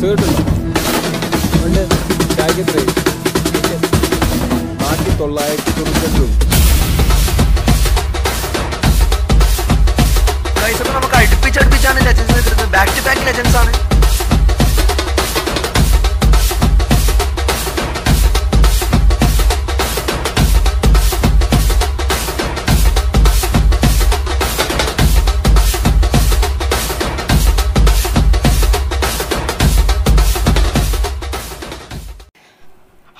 കേട്ടുണ്ടോ ചായക്ക് എത്ര ബാക്കി തൊള്ളായിരത്തി അപ്പൊ നമുക്ക് അടുപ്പിച്ചടുപ്പിച്ചാണ് ലെജൻസ് നിൽക്കുന്നത് ബാക്ക് ടു ബാക്ക് ലെജൻസ് ആണ്.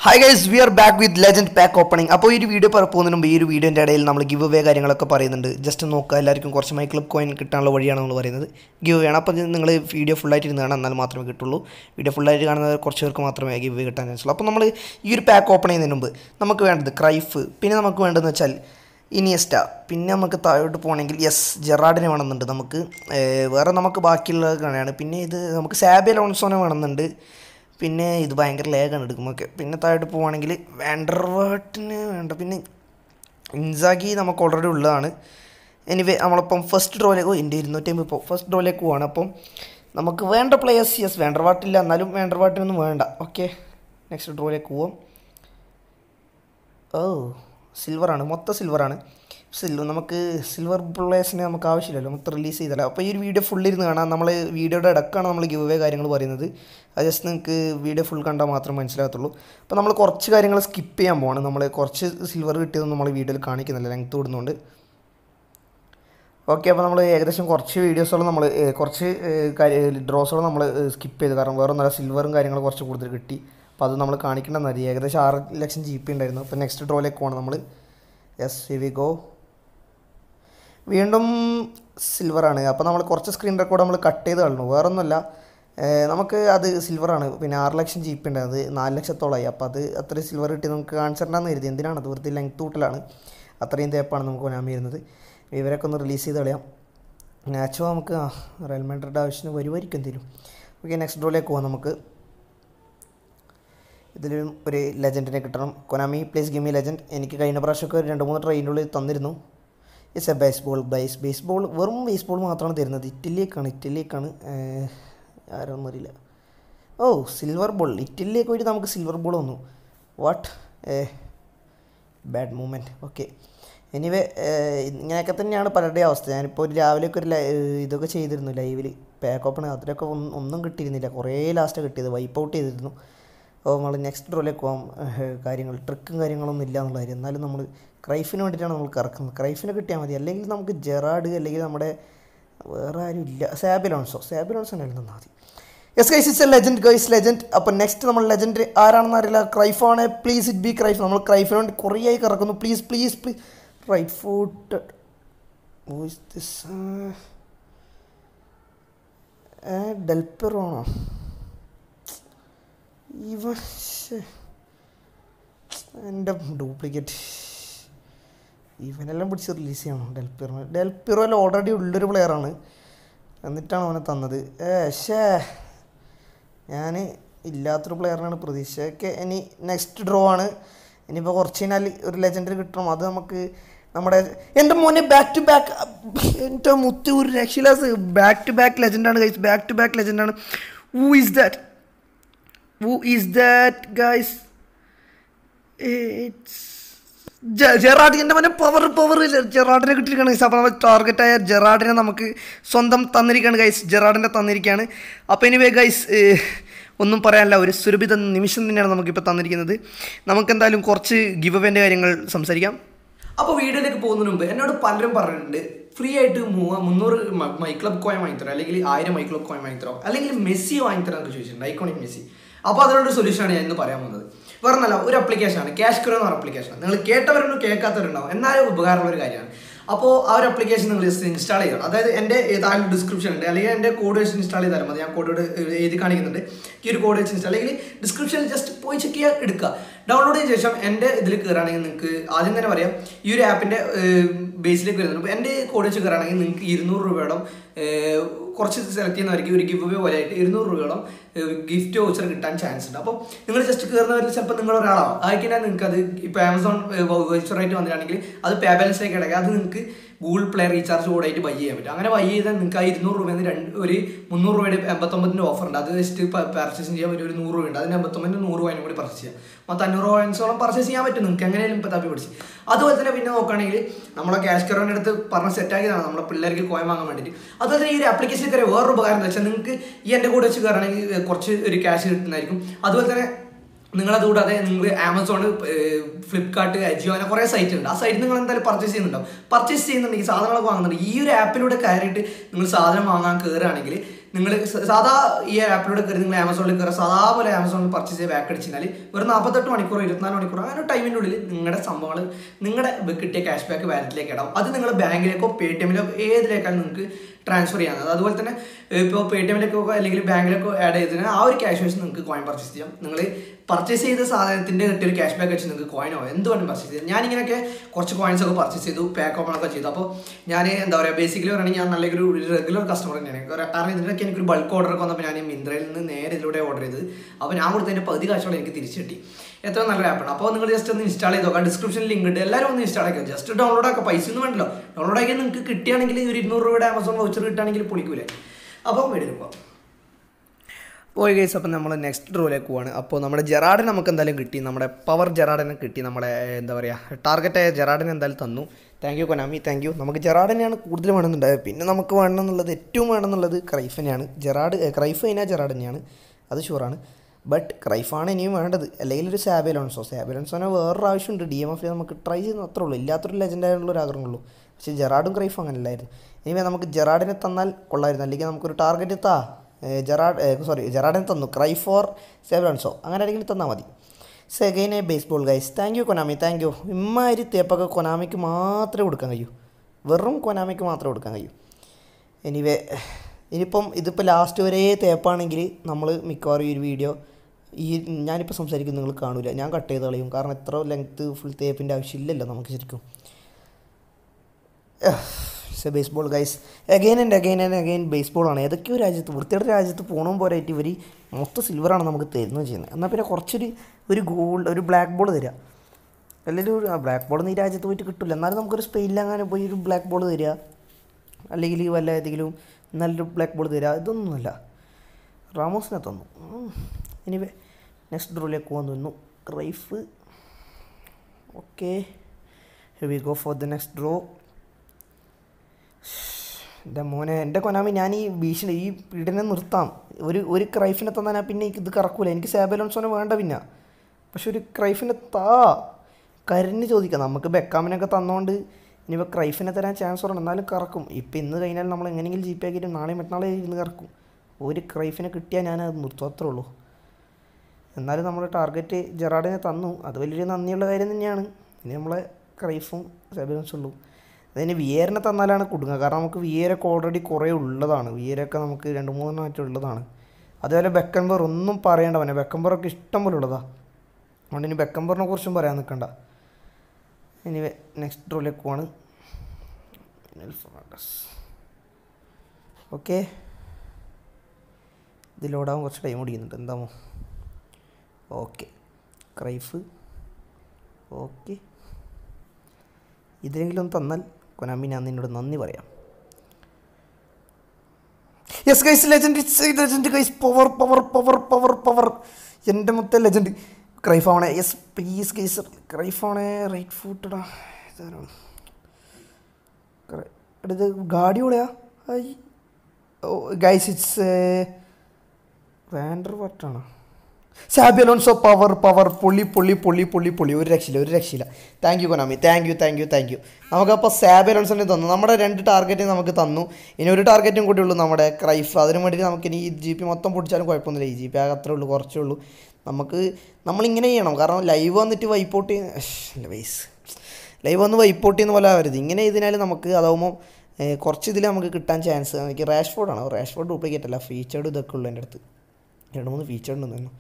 Hi guys we are back with legend pack opening അപ്പോൾ ഈ ഒരു വീഡിയോ പോകുന്നതിന് മുമ്പ് ഈ ഒരു വീഡിയോന്റെ ഇടയിൽ നമ്മൾ ഗിവ് അവേ കാര്യങ്ങളൊക്കെ പറയുന്നുണ്ട്. ജസ്റ്റ് നോക്കുക എല്ലാവർക്കും കുറച്ച് മൈ ക്ലബ് കോയിൻ കിട്ടാനുള്ള വഴിയാണ് നമ്മൾ പറയുന്നത്. ഗിവ് ആണ്. അപ്പോൾ നിങ്ങൾ വീഡിയോ ഫുള്ളായിട്ട് ഇരുന്ന് കാണാൻ എന്നാൽ മാത്രമേ കിട്ടുള്ളൂ. വീഡിയോ ഫുള്ളായിട്ട് കാണുന്ന കുറച്ച് പേർക്ക് മാത്രമേ ഗിവ് അവേ കിട്ടാൻ ചാൻസ് ഉള്ളൂ. അപ്പോൾ നമ്മൾ ഈ ഒരു പാക്ക് ഓപ്പൺ ചെയ്യുന്നതിന് മുമ്പ് നമുക്ക് വേണ്ടത് ക്രൈഫ് പിന്നെ നമുക്ക് വേണ്ടതെന്ന് വെച്ചാൽ ഇനിയസ്റ്റ പിന്നെ നമുക്ക് താഴോട്ട് പോകണമെങ്കിൽ യെസ് ജെറാഡിനെ വേണമെന്നുണ്ട് നമുക്ക്. വേറെ നമുക്ക് ബാക്കിയുള്ളത് കാണുകയാണ് പിന്നെ ഇത് നമുക്ക് സാബി അലോൺസോനെ വേണമെന്നുണ്ട്. പിന്നെ ഇത് ഭയങ്കര ലേഖാണ് എടുക്കുമ്പോൾ പിന്നെ താഴോട്ട് പോവുകയാണെങ്കിൽ വാൻഡർവേർട്ടിന് വേണ്ട. പിന്നെ ഇൻസാഗി നമുക്ക് ഓൾറെഡി ഉള്ളതാണ്. എനിവേ നമ്മളിപ്പം ഫസ്റ്റ് ഡ്രോയിലേക്ക് എന്റെ ഇരുന്നൂറ്റി അമ്പത് ഇപ്പോൾ ഫസ്റ്റ് ഡ്രോയിലേക്ക് പോവാണ്. അപ്പം നമുക്ക് വേണ്ട പ്ലേയേഴ്സ് യെസ് വേണ്ടർവാട്ടില്ല എന്നാലും വേണ്ടർവാട്ടിനൊന്നും വേണ്ട. ഓക്കെ നെക്സ്റ്റ് ഡ്രോയിലേക്ക് പോവാം. ഓ സിൽവറാണ് മൊത്തം സിൽവറാണ് സിൽവർ നമുക്ക് സിൽവർ പ്ലേയേഴ്സിനെ നമുക്ക് ആവശ്യമില്ലല്ലോ മൊത്തം റിലീസ് ചെയ്തല്ലോ അപ്പോൾ ഈ ഒരു വീഡിയോ ഫുൾ ഇരുന്ന് കാണാം. നമ്മൾ വീഡിയോയുടെ ഇടക്കാണ് നമ്മൾ ഗിവ് അവേ കാര്യങ്ങൾ പറയുന്നത്. അത് ജസ്റ്റ് നിങ്ങൾക്ക് വീഡിയോ ഫുൾ കണ്ടാൽ മാത്രം മനസ്സിലാകത്തുള്ളൂ. അപ്പോൾ നമ്മൾ കുറച്ച് കാര്യങ്ങൾ സ്കിപ്പ് ചെയ്യാൻ പോവാണ്. നമ്മൾ കുറച്ച് സിൽവർ കിട്ടിയതൊന്നും നമ്മൾ വീഡിയോയിൽ കാണിക്കുന്നില്ല ലെങ്ത് വിടുന്നുണ്ട് ഓക്കെ അപ്പോൾ നമ്മൾ ഏകദേശം കുറച്ച് വീഡിയോസോളം നമ്മൾ കുറച്ച് ഡ്രോസോളം നമ്മൾ സ്കിപ്പ് ചെയ്തു. കാരണം വേറെ നല്ല സിൽവറും കാര്യങ്ങളും കുറച്ച് കൂടുതൽ കിട്ടി. അപ്പോൾ അത് നമ്മൾ കാണിക്കേണ്ടെന്നറി ഏകദേശം ആറ് ലക്ഷം ജി പി ഉണ്ടായിരുന്നു. അപ്പോൾ നെക്സ്റ്റ് ഡ്രോയിലേക്ക് പോകണം നമ്മൾ യെസ് വി ഗോ വീണ്ടും സിൽവറാണ് അപ്പോൾ നമ്മൾ കുറച്ച് സ്ക്രീൻ റെക്കോർഡ് നമ്മൾ കട്ട് ചെയ്ത് കളഞ്ഞു. വേറൊന്നുമല്ല. നമുക്ക് അത് സിൽവറാണ് പിന്നെ ആറ് ലക്ഷം ജി പി ഉണ്ട്. അത് നാല് ലക്ഷത്തോളമായി അപ്പോൾ അത് അത്രയും സിൽവർ കിട്ടി നമുക്ക് കാണിച്ചിട്ടുണ്ടെന്ന് കരുതി. എന്തിനാണ്? അത് ലെങ്ത് കൂട്ടലാണ്. അത്രയും തേപ്പാണ് നമുക്ക് കൊനാമി വരുന്നത്. ഇവരൊക്കെ ഒന്ന് റിലീസ് ചെയ്ത് കളയാം. നാച്ചോ നമുക്ക് റയൽ മാഡ്രിഡ് ആവശ്യത്തിന് വരുമായിരിക്കും എന്തെങ്കിലും ഓക്കെ നെക്സ്റ്റ് ഡ്രോയിലേക്ക് പോകാം നമുക്ക്. ഇതിലും ഒരു ലെജൻഡിനെ കിട്ടണം. കൊനാമി പ്ലീസ് ഗിമി ലെജൻഡ് എനിക്ക് കഴിഞ്ഞ പ്രാവശ്യമൊക്കെ രണ്ട് മൂന്ന് ട്രെയിനുള്ളിൽ തന്നിരുന്നു. ഇറ്റ്സ് എ ബേസ്ബോൾ ബൈസ് ബേസ്ബോൾ വെറും ബേസ്ബോൾ മാത്രമാണ് തരുന്നത്. ഇറ്റലിയേക്കാണ് ഇറ്റലിയേക്കാണ് ആരൊന്നും അറിയില്ല. ഓ സിൽവർ ബോൾ ഇറ്റലിയിലേക്ക് വേണ്ടി നമുക്ക് സിൽവർ ബോൾ വന്നു. What bad moment okay anyway ഇങ്ങനെയൊക്കെ തന്നെയാണ് പലരുടെയും അവസ്ഥ. ഞാനിപ്പോൾ ഒരു രാവിലെയൊക്കെ ഒരു ഇതൊക്കെ ചെയ്തിരുന്നു ലൈവിൽ പാക്ക് ഓപ്പൺ അതിലൊക്കെ ഒന്നും കിട്ടിയിരുന്നില്ല. കുറേ ലാസ്റ്റ് കിട്ടിയത്. വൈപ്പ് ഔട്ട് ചെയ്തിരുന്നു. അപ്പോൾ നമ്മൾ നെക്സ്റ്റ് ഡ്രോയിലേക്ക് പോകാം കാര്യങ്ങൾ. ട്രിക്കും കാര്യങ്ങളൊന്നും ഇല്ല എന്നുള്ള കാര്യം. എന്നാലും നമ്മൾ ക്രൈഫിന് വേണ്ടിയിട്ടാണ് നമ്മൾ കറക്കുന്നത്. ക്രൈഫിനെ കിട്ടിയാൽ മതി. അല്ലെങ്കിൽ നമുക്ക് ജെറാഡ് അല്ലെങ്കിൽ നമ്മുടെ വേറെ ആരും ഇല്ല. സാബിലോൺസോ. സാബിലോൺസോ ആയിരുന്നു നിന്നാൽ മതി yes guys it's a legend guys legend അപ്പോൾ നെക്സ്റ്റ് നമ്മൾ ലെജൻഡ് ആരാണെന്ന് അറിയില്ല. ക്രൈഫാണ് പ്ലീസ് ഇറ്റ് ബി ക്രൈഫ് നമ്മൾ ക്രൈഫിന് വേണ്ടി കുറേ ആയി കറക്കുന്നു. Please please please right foot this ഡെൽപെറോണോ ഇവ. എന്റെ ഡ്യൂപ്ലിക്കേറ്റ് ഇവനെല്ലാം പിടിച്ച് റിലീസ് ചെയ്യണം. ഡെൽപിറോ ഡെൽപിറോ ഓൾറെഡി ഉള്ളൊരു പ്ലെയറാണ് എന്നിട്ടാണ് അവനെ തന്നത്. ഏ ഷേ ഞാൻ ഇല്ലാത്തൊരു പ്ലെയറിനാണ് പ്രതീക്ഷ ഒക്കെ ഇനി നെക്സ്റ്റ് ഡ്രോ ആണ്. ഇനിയിപ്പോൾ കുറച്ച് കഴിഞ്ഞാൽ ഒരു ലെജൻഡറി കിട്ടണം. അത് നമുക്ക് നമ്മുടെ എന്റെ മോനെ ബാക്ക് ടു ബാക്ക് എന്റെ മുത്തി ഒരു രക്ഷിലാസ് ബാക്ക് ടു ബാക്ക് ലെജൻഡാണ് guys back to back ലെജൻഡാണ് who is that who is that guys ജെറാഡിന്റെ Mane power power ജെറാഡിനെ കിട്ടിയിരിക്കുകയാണ് ഗൈസ് അപ്പോൾ നമ്മൾ ടാർഗറ്റായ ജെറാഡിനെ നമുക്ക് സ്വന്തം തന്നിരിക്കുകയാണ് ഗൈസ് ജെറാഡിനെ തന്നിരിക്കുകയാണ്. അപ്പോൾ എനിവേ ഗൈസ് ഒന്നും പറയാനില്ല. ഒരു സുരഭിത നിമിഷം തന്നെയാണ് നമുക്കിപ്പോൾ തന്നിരിക്കുന്നത്. നമുക്ക് എന്തായാലും കുറച്ച് ഗിവ് അവേന്റെ കാര്യങ്ങൾ സംസാരിക്കാം. അപ്പോൾ വീഡിയോയിലേക്ക് പോകുന്നതിന് മുമ്പ് എന്നോട് പലരും പറഞ്ഞിട്ടുണ്ട്. ഫ്രീ ആയിട്ട് മുന്നൂറ് മൈക്ലബ് കോയിൻ വാങ്ങിത്തരോ അല്ലെങ്കിൽ ആയിരം മൈക്ലബ് കോയിൻ വാങ്ങിത്തരോ അല്ലെങ്കിൽ മെസ്സി വാങ്ങിത്തരാം എന്നൊക്കെ ചോദിച്ചിട്ടുണ്ട്. Iconic Messi. അപ്പോൾ അതിനോട് സൊല്യൂഷനാണ് ഞാൻ ഇന്ന് പറയാൻ പോകുന്നത്. ഒന്നല്ല ഒരു അപ്ലിക്കേഷനാണ് ക്യാഷ് ക്രോ എന്ന് പറഞ്ഞ അപ്ലിക്കേഷൻ നിങ്ങൾ കേട്ടവരുണ്ടോ കേൾക്കാത്തവരുണ്ടാവും എന്നാലും ഉപകാരമുള്ള ഒരു കാര്യമാണ്. അപ്പോൾ ആ ഒരു അപ്ലിക്കേഷൻ നിങ്ങൾ ഇൻസ്റ്റാൾ ചെയ്യണം. അതായത് എന്റെ താഴെ ഡിസ്ക്രിപ്ഷൻ ഉണ്ട്. അല്ലെങ്കിൽ എന്റെ കോഡ് വെച്ച് ഇൻസ്റ്റാൾ ചെയ്താൽ മതി. ഞാൻ കോഡ് എഴുതി കാണിക്കുന്നുണ്ട്. ഈ ഒരു കോഡ് വെച്ച് ഇൻസ്റ്റാൾ അല്ലെങ്കിൽ ഡിസ്ക്രിപ്ഷനിൽ ജസ്റ്റ് പോയി ചെക്ക് ചെയ്യുക എടുക്കുക. ഡൗൺലോഡ് ചെയ്ത ശേഷം എന്റെ ഇതിൽ കയറുകയാണെങ്കിൽ നിങ്ങൾക്ക് ആദ്യം തന്നെ പറയാം. ഈ ഒരു ആപ്പിന്റെ ബേസിലേക്ക് വരുന്നുണ്ട്. എന്റെ കോഡ് വെച്ച് നിങ്ങൾക്ക് ഇരുന്നൂറ് രൂപയോളം കുറച്ച് സെലക്ട് ചെയ്യുന്നവർക്ക് ഒരു ഗിവ് അവേ പോലെ ആയിട്ട് ഇരുന്നൂറ് രൂപയോളം ഗിഫ്റ്റ് വൗച്ചർ കിട്ടാൻ ചാൻസ് ഉണ്ട്. അപ്പോൾ നിങ്ങൾ ജസ്റ്റ് കയറുന്നവരിൽ ചിലപ്പോൾ നിങ്ങൾ ഒരാളാവും. ആയിക്കഴിഞ്ഞാൽ നിങ്ങൾക്ക് അത് ഇപ്പോൾ ആമസോൺ വൗച്ചറായിട്ട് വന്നിട്ടാണെങ്കിൽ അത് പേ ബാലൻസിലേക്ക് ഇടയ്ക്കുക അത് നിങ്ങൾക്ക് ഗൂഗിൾ പ്ലേ റീചാർജ് കൂടായിട്ട് ബൈ ചെയ്യാൻ പറ്റും. അങ്ങനെ ബൈ ചെയ്താൽ നിങ്ങൾക്ക് ആ ഇരുന്നൂറ് രൂപയിൽ നിന്ന് രണ്ട് ഒരു മുന്നൂറ് രൂപയുടെ എൺപത്തൊമ്പതിന്റെ ഓഫർ ഉണ്ട്. അത് ജസ്റ്റ് പർച്ചേസ് ചെയ്യാൻ പറ്റും ഒരു നൂറ് രൂപ ഉണ്ട്. അതിന് എൺപത്തൊമ്പതിന് നൂറ് രൂപയും കൂടി പർച്ചേസ് ചെയ്യാം. മൊത്തം അഞ്ഞൂറ് കോയിൻസോളം പർച്ചേസ് ചെയ്യാൻ പറ്റും നിങ്ങൾക്ക് എങ്ങനെയാലും ഇപ്പം തപ്പി പിടിച്ച്. അതുപോലെ തന്നെ പിന്നെ നോക്കുകയാണെങ്കിൽ നമ്മളെ ക്യാഷ് കറോന്റെ അടുത്ത് പറഞ്ഞ് സെറ്റാക്കിയതാണ് നമ്മുടെ പിള്ളേർക്ക് കോയം വാങ്ങാൻ വേണ്ടിയിട്ട്. അതുപോലെ തന്നെ ഈ ഒരു ആപ്ലിക്കേഷൻ കയറി വേറൊരു ഉപകാരം എന്താ വെച്ചാൽ നിങ്ങൾക്ക് ഈ എന്റെ കൂടെ വെച്ച് കയറണമെങ്കിൽ കുറച്ച് ഒരു ക്യാഷ് കിട്ടുന്നതായിരിക്കും. അതുപോലെ തന്നെ നിങ്ങളത് കൂടാതെ നിങ്ങൾ ആമസോൺ ഫ്ലിപ്കാർട്ട് അജിയോ അങ്ങനെ കുറേ സൈറ്റ് ഉണ്ട്. ആ സൈറ്റിൽ നിങ്ങൾ എന്തായാലും പർച്ചേസ് ചെയ്യുന്നുണ്ടാവും. പർച്ചേസ് ചെയ്യുന്നുണ്ടെങ്കിൽ സാധനങ്ങളൊക്കെ വാങ്ങുന്നുണ്ട് ഈ ഒരു ആപ്പിലൂടെ കയറിയിട്ട് നിങ്ങൾ സാധനം വാങ്ങാൻ കയറുകയാണെങ്കിൽ നിങ്ങൾ സാധാ ഈ ആപ്പിലൂടെ കയറി നിങ്ങൾ ആമസോണിൽ കയറുക സാധാ പോലെ ആമസോണിൽ പർച്ചേസ് ചെയ്ത് ബാക്ക് അടിച്ചാൽ ഒരു നാൽപ്പത്തെട്ട് മണിക്കൂർ ഇരുപത്തിനാല് മണിക്കൂർ ആ ഒരു ടൈമിന്റെ ഉള്ളിൽ നിങ്ങളുടെ സംഭവങ്ങൾ നിങ്ങളുടെ കിട്ടിയ ക്യാഷ് ബാക്ക് വാലറ്റിലേക്ക് ഇടാം അത് നിങ്ങൾ ബാങ്കിലേക്കോ പേ ടി എമ്മിലേക്കോ ഏതിലേക്കാണ് നിങ്ങൾക്ക് ട്രാൻസ്ഫർ ചെയ്യാവുന്നത് അതുപോലെ തന്നെ ഇപ്പോൾ പേ ടി എമ്മിലേക്കോ അല്ലെങ്കിൽ ബാങ്കിലേക്കോ ആഡ് ചെയ്തതിന് ആ ഒരു ക്യാഷ് വെച്ച് നിങ്ങൾക്ക് കോയിൻ പർച്ചേസ് ചെയ്യാം. നിങ്ങൾ പർച്ചേസ് ചെയ്ത സാധനത്തിന്റെ കിട്ടിയൊരു ക്യാഷ് ബാക്ക് വെച്ച് നിങ്ങൾക്ക് കോയിനോ വേണം പർച്ചേസ് ചെയ്യാം. ഞാനിങ്ങനെയൊക്കെ കുറച്ച് കോയിൻസ് ഒക്കെ പർച്ചേസ് ചെയ്തു പാക്ക് ഓപ്പൺ ഒക്കെ ചെയ്തു. അപ്പോൾ ഞാൻ എന്താ പറയുക ബേസിക്കലി പറയുകയാണെങ്കിൽ ഞാൻ നല്ലൊരു റെഗുലർ കസ്റ്റമർ തന്നെയാണ്. കാരണം ഇതിനൊക്കെ എനിക്കൊരു ബൾക്ക് ഓർഡർ ഒക്കെ വന്നപ്പോൾ ഞാൻ മിന്ത്രയിൽ നിന്ന് നേരെ ഇതിലൂടെ ഓർഡർ ചെയ്തത്. അപ്പോൾ ഞാൻ കൊടുത്തതിന്റെ പകുതി കാശോളം എനിക്ക് തിരിച്ചു കിട്ടി. എത്ര നല്ല ആപ്പാണ് അപ്പോൾ നിങ്ങൾ ജസ്റ്റ് ഒന്ന് ഇൻസ്റ്റാൾ ചെയ്ത് നോക്കാം ഡിസ്ക്രിപ്ഷനിൽ ലിങ്ക് ഉണ്ട്. എല്ലാവരും ഒന്ന് ഇൻസ്റ്റാൾ ആക്കുക ജസ്റ്റ് ഡൗൺലോഡ് ആക്കുക. പൈസ ഒന്നും വേണ്ടല്ലോ. ഡൗൺലോഡ് ആക്കിയാൽ നിങ്ങൾക്ക് കിട്ടുകയാണെങ്കിൽ ഒരു ഇരുന്നൂറ് രൂപയുടെ ആമസോൺ വൗച്ചർ കിട്ടുകയാണെങ്കിൽ പൊളിക്കൂലേ? അപ്പോൾ വരുമ്പോൾ പോകാം പോയി കേസ് അപ്പം നമ്മൾ നെക്സ്റ്റ് ഡ്രോയിലേക്ക് പോവാണ്. അപ്പോൾ നമ്മുടെ ജെറാഡിന് നമുക്ക് എന്തായാലും കിട്ടി. നമ്മുടെ പവർ ജെറാഡിനെ കിട്ടി. നമ്മുടെ എന്താ പറയുക ടാർഗറ്റായ ജെറാഡിനെ എന്തായാലും തന്നു. Thank you Konami thank you നമുക്ക് ജെറാഡിനെയാണ് കൂടുതൽ വേണമെന്നുണ്ടായത്. പിന്നെ നമുക്ക് വേണമെന്നുള്ളത് ഏറ്റവും വേണമെന്നുള്ളത് ക്രൈഫിനെയാണ് ജെറാഡ് ക്രൈഫ് കഴിഞ്ഞാൽ ജെറാഡിനെയാണ് അത് ഷുവറാണ് ബട്ട് ക്രൈഫാണ് ഇനിയും വേണ്ടത്. അല്ലെങ്കിൽ ഒരു സാബിലോൺസോ സാബിലോൺസോനെ വേറൊരു ആവശ്യമുണ്ട്. ഡി എം എഫിൽ നമുക്ക് ട്രൈ ചെയ്യുന്ന അത്രേ ഉള്ളൂ. ഇല്ലാത്തൊരു ലെജൻഡായുള്ള ഒരു ആഗ്രഹമുള്ളൂ പക്ഷേ ജെറാഡും ക്രൈഫും അങ്ങനെ അല്ലായിരുന്നു ഇനി നമുക്ക് ജെറാഡിനെ തന്നാൽ കൊള്ളായിരുന്നു അല്ലെങ്കിൽ നമുക്കൊരു ടാർഗറ്റ് താ. ഏ, ജെറാഡ് സോറി ജെറാഡിനെ തന്നു. ക്രൈ ഫോർ സെവൻസോ അങ്ങനെ ആരെങ്കിലും തന്നാൽ മതി. സെഗൈൻ a baseball guys thank you Konami thank you ഇമ്മാതിരി തേപ്പൊക്കെ കൊനാമിക്ക് മാത്രമേ കൊടുക്കാൻ കഴിയൂ. വെറും കൊനാമിക്ക് മാത്രമേ കൊടുക്കാൻ കഴിയൂ. എനിവേ ഇനിയിപ്പം ഇതിപ്പോൾ ലാസ്റ്റ് വരെ തേപ്പാണെങ്കിൽ നമ്മൾ മിക്കവാറും ഈ ഒരു വീഡിയോ ഈ ഞാനിപ്പോൾ സംസാരിക്കുന്നത് നിങ്ങൾ കാണില്ല ഞാൻ കട്ട് ചെയ്ത് കളയും. കാരണം എത്ര ലെങ്ത്ത് ഫുൾ തേപ്പിന്റെ ആവശ്യമില്ലല്ലോ നമുക്ക് ശരിക്കും. Baseball guys again and again and again ബേസ്ബോളാണ് ഏതൊക്കെയോ രാജ്യത്ത് വൃത്തിയുടെ രാജ്യത്ത് പോകണം പോരായിട്ട് ഇവർ മൊത്തം സിൽവറാണ് നമുക്ക് തരുന്നത് ചെയ്യുന്നത്. എന്നാൽ പിന്നെ കുറച്ചൊരു ഒരു ഗോൾഡ് ഒരു ബ്ലാക്ക് ബോൾ തരിക അല്ലെങ്കിൽ ഒരു ബ്ലാക്ക് ബോൾ ഈ രാജ്യത്ത് പോയിട്ട് കിട്ടില്ല എന്നാലും നമുക്കൊരു സ്പെയിനിലങ്ങനെ പോയി ഒരു ബ്ലാക്ക് ബോൾ തരിക അല്ലെങ്കിൽ വല്ല ഏതെങ്കിലും നല്ലൊരു ബ്ലാക്ക് ബോൾ തരിക ഇതൊന്നുമല്ല. റാമോസിനെ തന്നു. എനിവേ നെക്സ്റ്റ് ഡ്രോയിലേക്ക് പോകാൻ തന്നു റൈഫ്. Okay. We go for the next draw എന്റെ മോനെ എന്റെ കൊനാമി ഞാൻ ഈ ഭീഷണി ഈ പീഡനം നിർത്താം. ഒരു ഒരു ക്രൈഫിനെ തന്നാൽ പിന്നെ ഇത് കറക്കൂല. എനിക്ക് സാബലോൺസോനെ വേണ്ട പിന്നെ. പക്ഷെ ഒരു ക്രൈഫിനെ താ. കരഞ്ഞ് ചോദിക്കാം. നമുക്ക് ബെക്കാമിനൊക്കെ തന്നുകൊണ്ട് ഇനിയിപ്പോൾ ക്രൈഫിനെ തരാൻ ചാൻസ് ഉണ്ട് എന്നാലും കറക്കും. ഇപ്പം ഇന്ന് കഴിഞ്ഞാൽ നമ്മൾ എങ്ങനെയെങ്കിലും ജി പേ ആക്കിയിട്ട് നാളെ മറ്റന്നാളെ ഇരുന്ന് കറക്കും. ഒരു ക്രൈഫിനെ കിട്ടിയാൽ ഞാൻ അത് നിർത്തും. അത്രേ ഉള്ളൂ. എന്നാലും നമ്മൾ ടാർഗറ്റ് ജെറാഡിനെ തന്നു. അത് വലിയൊരു നന്ദിയുള്ള കാര്യം തന്നെയാണ്. ഇനി നമ്മളെ ക്രൈഫും ഉള്ളൂ അതിന് വിയേറിനെ തന്നാലാണ് കുടുങ്ങുക. കാരണം നമുക്ക് വിയേരൊക്കെ ഓൾറെഡി കുറേ ഉള്ളതാണ്. വിയേരൊക്കെ നമുക്ക് രണ്ട് മൂന്നെണ്ണമായിട്ട് ഉള്ളതാണ്. അതുപോലെ ബെക്കംബർ ഒന്നും പറയേണ്ടവനെ ബെക്കംബറൊക്കെ ഇഷ്ടം പോലെ ഉള്ളതാണ് അതുകൊണ്ട് ഇനി ബെക്കംബറിനെ കുറിച്ചും പറയാൻ നിൽക്കണ്ട ഇനി നെക്സ്റ്റ് ഡ്രോയിലേക്ക് പോവാണ്. ഓക്കെ ഇത് ലോഡാവാൻ കുറച്ച് ടൈം ഓടിക്കുന്നുണ്ട് എന്താമോ ഓക്കെ ക്രൈഫ് ഓക്കെ ഇതിലെങ്കിലും തന്നാൽ കൊനാമി ഞാൻ നിന്നോട് നന്ദി പറയാം. Yes guys legend legend guys power power power power power എന്റെ മൊത്തം ലെജൻഡ് ക്രൈഫ് ആവണേ യെസ് പ്ലീസ് കേസർ ക്രൈഫോണെ റൈറ്റ് ഫുട്ടടാ ഗാഡി ഇത് ഐ. ഓ ഗൈസ് ഇറ്റ്സ് വാൻഡർ വട്ടാണോ സാബിയലോൺസോ പവർ പവർ പൊള്ളി പൊള്ളി പൊള്ളി പൊള്ളി പൊള്ളി. ഒരു രക്ഷയില്ല ഒരു രക്ഷയില്ല. Thank you Konami thank you thank you thank you നമുക്കപ്പോൾ സാബിയലോൺസിനെ തന്നു. നമ്മുടെ രണ്ട് ടാർഗറ്റ് നമുക്ക് തന്നു. ഇനി ഒരു ടാർഗറ്റും കൂടി ഉള്ളൂ നമ്മുടെ ക്രൈഫ്. അതിന് വേണ്ടിയിട്ട് നമുക്ക് ഇനി ഈ ജി പി മൊത്തം പൊടിച്ചാലും കുഴപ്പമൊന്നുമില്ല. ഈ ജി പി ആകെ അത്രേ ഉള്ളൂ കുറച്ചേ ഉള്ളൂ. നമുക്ക് നമ്മളിങ്ങനെ ചെയ്യണം. കാരണം ലൈവ് വന്നിട്ട് വൈപ്പോട്ട് വൈസ് ലൈവ് വന്ന് വൈപ്പോട്ട് ചെയ്യുന്ന പോലെ ആവരുത്. ഇങ്ങനെ ചെയ്തതിനാൽ നമുക്ക് അതാവുമ്പോൾ കുറച്ച് ഇതിൽ നമുക്ക് കിട്ടാൻ ചാൻസ് എനിക്ക് റാഷ് ഫോർഡാണ് റാഷ് ഫോർഡ് ഡ്യൂപ്ലിക്കേറ്റ് അല്ല. ഫീച്ചേർഡ് ഇതൊക്കെ ഉള്ളൂ എന്റെ അടുത്ത്. രണ്ട് മൂന്ന് ഫീച്ചർ ഉണ്ട് തന്നെ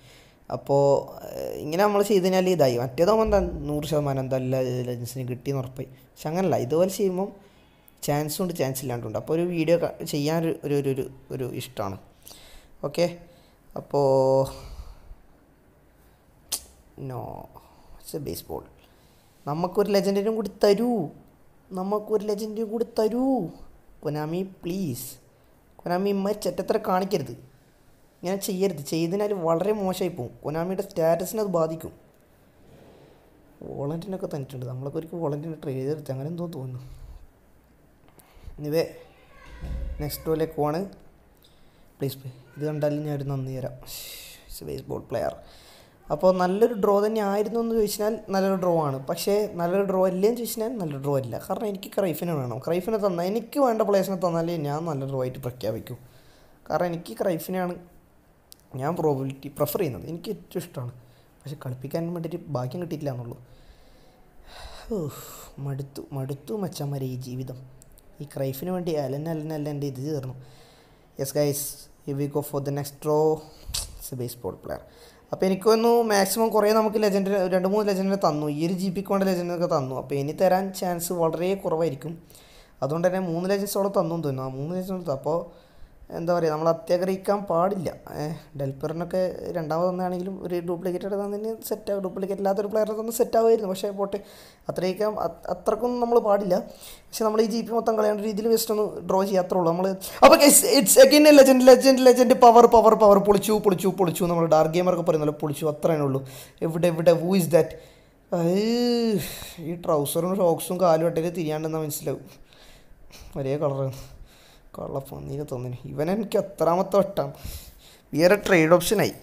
അപ്പോൾ ഇങ്ങനെ നമ്മൾ ചെയ്ത് കഴിഞ്ഞാൽ ഇതായി. മറ്റേതാകുമ്പോൾ എന്താ നൂറ് ശതമാനം എന്താ ലെൻസിന് കിട്ടിയെന്ന് ഉറപ്പായി. പക്ഷെ അങ്ങനല്ല. ഇതുപോലെ ചെയ്യുമ്പം ചാൻസും ഉണ്ട് ചാൻസ് ഇല്ലാണ്ടുണ്ട്. അപ്പോൾ ഒരു വീഡിയോ ചെയ്യാൻ ഒരു- ഒരു ഒരു ഇഷ്ടമാണ് ഓക്കെ അപ്പോൾ നോ ഇറ്റ്സ് എ ബേസ്ബോൾ നമുക്കൊരു ലെജൻഡിനും കൂടി തരൂ. നമുക്കൊരു ലെജൻഡിനും കൂടി തരൂ. കൊനാമി പ്ലീസ് കൊനാമി ഇമ്മ ചെറ്റത്ര കാണിക്കരുത്. ഞാൻ ചെയ്യരുത്. ചെയ്തതിനാൽ വളരെ മോശമായി പോകും കൊനാമിയുടെ സ്റ്റാറ്റസിനെ അത് ബാധിക്കും. വോളണ്ടിനൊക്കെ തന്നിട്ടുണ്ട്. നമ്മളൊക്കെ ഒരിക്കൽ വോളണ്ടിനെ ട്രേഡ് ചെയ്തെടുത്ത് അങ്ങനെ എന്തോ തോന്നുന്നു. ഇനിവേ നെക്സ്റ്റ് ഡോയിലേക്ക് പോവാണ്. പ്ലീസ് ഇത് കണ്ടാലും ഞാൻ ഒരു നന്ദി തരാം. ബേസ്ബോൾ പ്ലെയർ അപ്പോൾ നല്ലൊരു ഡ്രോ തന്നെ ആയിരുന്നു എന്ന് ചോദിച്ചാൽ നല്ലൊരു ഡ്രോ ആണ്. പക്ഷേ നല്ലൊരു ഡ്രോ അല്ലേ എന്ന് ചോദിച്ചാൽ നല്ലൊരു ഡ്രോ അല്ല കാരണം എനിക്ക് ക്രൈഫിനെ വേണം. ക്രൈഫിനെ തന്നാൽ എനിക്ക് വേണ്ട പ്ലേസിനെ തന്നാലേ ഞാൻ നല്ല ഡ്രോ ആയിട്ട് പ്രഖ്യാപിക്കൂ. കാരണം എനിക്ക് ക്രൈഫിനെയാണ് ഞാൻ പ്രോബിലിറ്റി പ്രിഫർ ചെയ്യുന്നത്. എനിക്ക് ഏറ്റവും ഇഷ്ടമാണ്. പക്ഷെ കളിപ്പിക്കാൻ വേണ്ടിയിട്ട് ഭാഗ്യം കിട്ടിയിട്ടില്ല എന്നുള്ളൂ. മടുത്തു മടുത്തു മച്ചന്മാരെ ഈ ജീവിതം. ഈ ക്രൈഫിന് വേണ്ടി അലൻ അലൻ അല്ല എന്റെ ഇത് തീർന്നു. Yes guys you we go for the next draw it's a baseball player അപ്പോൾ എനിക്ക് വന്നു മാക്സിമം കുറേ നമുക്ക് ലെജൻഡ് രണ്ട് മൂന്ന് ലെജൻഡിനെ തന്നു. ഈ ഒരു ജി പിക്ക് വേണ്ട ലെജൻഡൊക്കെ തന്നു. അപ്പോൾ ഇനി തരാൻ ചാൻസ് വളരെ കുറവായിരിക്കും. അതുകൊണ്ട് തന്നെ മൂന്ന് ലെജൻസോളം തന്നു തോന്നുന്നു. ആ മൂന്ന് ലെജൻസ് അപ്പോൾ എന്താ പറയുക നമ്മൾ അത്യാഗ്രഹിക്കാൻ പാടില്ല. ഡെൽപ്പറിനൊക്കെ രണ്ടാമത് തന്നാണെങ്കിലും ഒരു ഡ്യൂപ്ലിക്കേറ്റ് തന്നെ സെറ്റ് ഡ്യൂപ്ലിക്കേറ്റ് ഇല്ലാത്തൊരു പ്ലെയറിനെ തന്നെ സെറ്റ് ആവുമായിരുന്നു. പക്ഷേ പോട്ടെ അത്രയൊക്കെ അത്രക്കും നമ്മൾ പാടില്ല. പക്ഷേ നമ്മൾ ഈ ജി പി മൊത്തം കളയേണ്ട രീതിയിൽ ജസ്റ്റ് ഒന്ന് ഡ്രോ ചെയ്യാത്രേ ഉള്ളൂ. നമ്മൾ അപ്പോൾ it's again legend legend legend power power power പൊളിച്ചു പൊളിച്ചു പൊളിച്ചു. നമ്മൾ ഡാർക്ക് ഗെയിമറൊക്കെ പറയുന്നല്ലോ പൊളിച്ചു. അത്രേ ഉള്ളൂ. എവിടെ എവിടെ വൂ ഇസ് ദാറ്റ് ഈ ട്രൗസറും ഷോക്സും കാലും ഇട്ടേക്ക് തിരിയാണ്ടെന്നാൽ മനസ്സിലാവും. ഒരേ കളറാണ് കള്ളപ്പന്നീനെ തോന്നിന് ഇവൻ എനിക്ക് എത്രാമത്തെ വട്ടം വേറെ ട്രേഡ് ഓപ്ഷനായി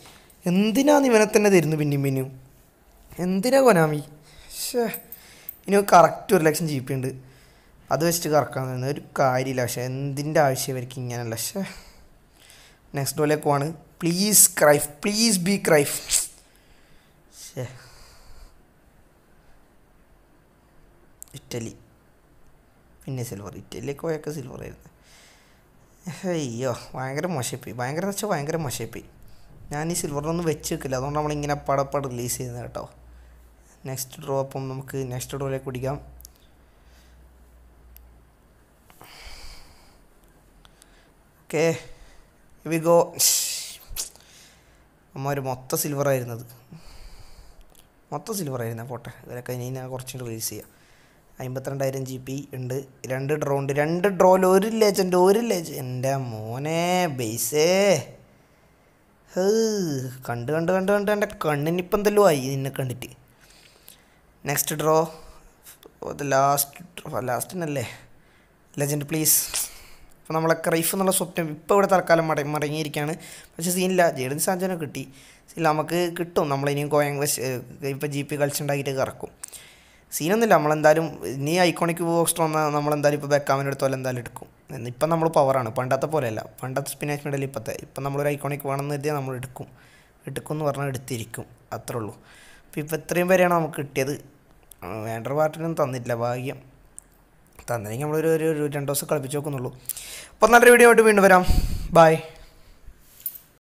എന്തിനാന്ന് ഇവനെ തന്നെ തരുന്നു പിന്നെയും പിന്നെയും എന്തിനാ കൊനാമി? ഷേ ഇനി കറക്റ്റ് ഒരു ലക്ഷം ജി പി ഉണ്ട്. അത് വെച്ചിട്ട് കറക്കാൻ തന്നെ ഒരു കാര്യമില്ല. പക്ഷെ എന്തിന്റെ ആവശ്യം ഇവർക്ക് ഇങ്ങനെയല്ല പക്ഷേ നെക്സ്റ്റ് ഡോയിലേക്ക് പോവാണ്. Please Cruyff please be Cruyff ഷേ ഇറ്റലി. പിന്നെ സിൽവർ ഇറ്റലിയിലേക്ക് പോയൊക്കെ സിൽവർ ആയിരുന്നു. അയ്യോ ഭയങ്കര മോശപ്പോയി ഭയങ്കര എന്ന് വെച്ചാൽ ഭയങ്കര മോശപ്പോയി ഞാൻ ഈ സിൽവറിനൊന്നും വെച്ച് വെക്കില്ല. അതുകൊണ്ട് നമ്മളിങ്ങനെ പടപ്പട റിലീസ് ചെയ്യുന്നത് കേട്ടോ. നെക്സ്റ്റ് ഡ്രോ അപ്പം നമുക്ക് നെക്സ്റ്റ് ഡ്രോയിലേക്ക് പിടിക്കാം. ഓക്കെ വി ഗോ അമ്മ ഒരു മൊത്തം സിൽവർ ആയിരുന്നത്. മൊത്തം സിൽവർ ആയിരുന്നു പോട്ടെ. ഇവരൊക്കെ ഇനി ഞാൻ കുറച്ചുകൂടി റിലീസ് ചെയ്യാം. അമ്പത്തിരണ്ടായിരം ജി പി ഉണ്ട്. രണ്ട് ഡ്രോ ഉണ്ട്. രണ്ട് ഡ്രോയിൽ ഒരു ലെജൻഡ് ഒരു ലേജ് എന്റെ മോനെ ബേസേ. ഹേ കണ്ട് കണ്ട് കണ്ട് കണ്ട് എന്റെ കണ്ണിനിപ്പം എന്തല്ലോ ആയി നിന്നെ കണ്ടിട്ട്. നെക്സ്റ്റ് ഡ്രോ ലാസ്റ്റ് ലാസ്റ്റിനല്ലേ ലെജൻഡ് പ്ലീസ് അപ്പോൾ നമ്മളെ ക്രൈഫ് എന്നുള്ള സ്വപ്നം ഇപ്പോൾ ഇവിടെ തൽക്കാലം മട മടങ്ങിയിരിക്കുകയാണ് പക്ഷേ സീനില്ല ജേഡൻ സാഞ്ചന കിട്ടി. സീനില്ല നമുക്ക് കിട്ടും. നമ്മളിനിയും കോയങ് വെച്ച് ഇപ്പോൾ ജി പി കളിച്ചുണ്ടാക്കിയിട്ട് കറക്കും. സീനൊന്നുമില്ല. നമ്മളെന്തായാലും ഇനി ഐക്കോണിക് ബോക്സ്റ്റർ വന്നാൽ നമ്മളെന്തായാലും ഇപ്പോൾ ബെക്കാമിന്റെ അടുത്തോലെ എന്തായാലും എടുക്കും. ഇപ്പം നമ്മൾ പവറാണ് പണ്ടത്തെ പോലെയല്ല. പണ്ടത്തെ സ്പിനാച്ച് മെഡൽ ഇപ്പോഴത്തെ ഇപ്പം നമ്മളൊരു ഐക്കോണിക് വേണമെന്ന് കരുതിയാൽ നമ്മൾ എടുക്കും. എടുക്കും എന്ന് പറഞ്ഞാൽ എടുത്തിരിക്കും. അത്രേ ഉള്ളൂ. അപ്പോൾ ഇപ്പോൾ ഇത്രയും പേരെയാണ് നമുക്ക് കിട്ടിയത്. വേണ്ടർ പാർട്ടിനും തന്നില്ല ഭാഗ്യം. തന്നില്ലെങ്കിൽ നമ്മളൊരു ഒരു രണ്ട് ദിവസം കളിപ്പിച്ച് നോക്കുന്നുള്ളൂ അപ്പോൾ നല്ലൊരു വീഡിയോ ആയിട്ട് വീണ്ടും വരാം. ബായ്